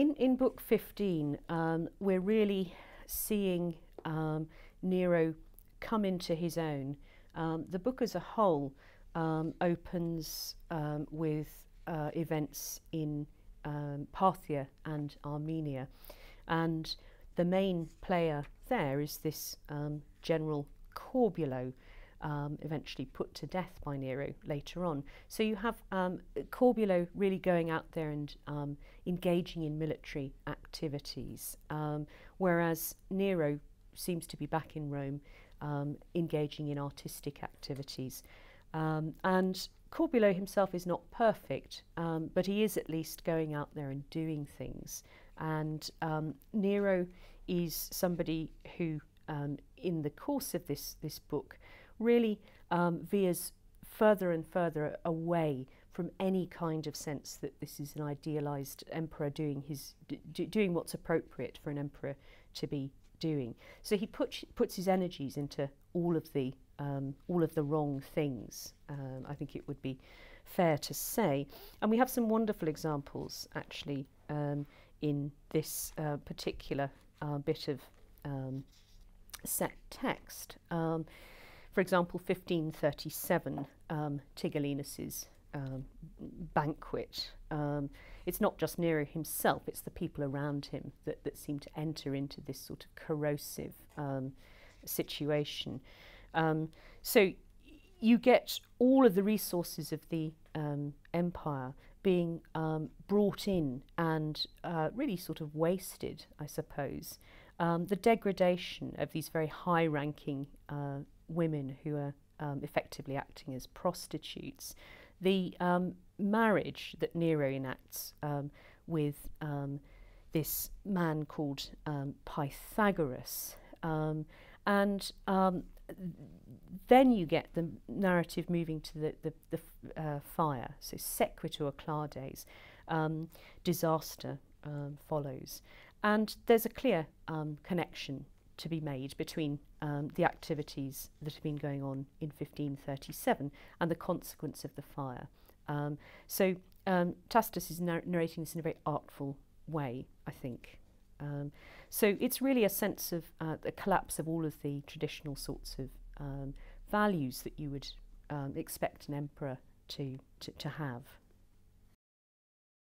in, in book 15, um, we're really seeing um, Nero come into his own. Um, the book as a whole um, opens um, with uh, events in um, Parthia and Armenia. And the main player there is this General Corbulo, um, eventually put to death by Nero later on. So you have um, Corbulo really going out there and um, engaging in military activities, um, whereas Nero seems to be back in Rome um, engaging in artistic activities. Um, and Corbulo himself is not perfect, but he is at least going out there and doing things. And Nero is somebody who, in the course of this, this book, really um, veers further and further away from any kind of sense that this is an idealized emperor doing his doing what's appropriate for an emperor to be doing. So he puts puts his energies into all of the um, all of the wrong things. Um, I think it would be fair to say, and we have some wonderful examples actually um, in this uh, particular uh, bit of um, set text. For example, 1537, um, Tigellinus's um, banquet. Um, it's not just Nero himself, it's the people around him that, that seem to enter into this sort of corrosive um, situation. Um, so you get all of the resources of the um, empire being um, brought in and uh, really sort of wasted, I suppose. Um, the degradation of these very high ranking uh, women who are um, effectively acting as prostitutes, the um, marriage that Nero enacts um, with um, this man called um, Pythagoras. And then you get the narrative moving to the, the, the uh, fire. So sequitur clades, disaster follows. And there's a clear um, connection to be made between um, the activities that have been going on in 1537 and the consequence of the fire. Um, so um, Tacitus is nar narrating this in a very artful way, I think. Um, so it's really a sense of uh, the collapse of all of the traditional sorts of um, values that you would expect an emperor to, to, to have.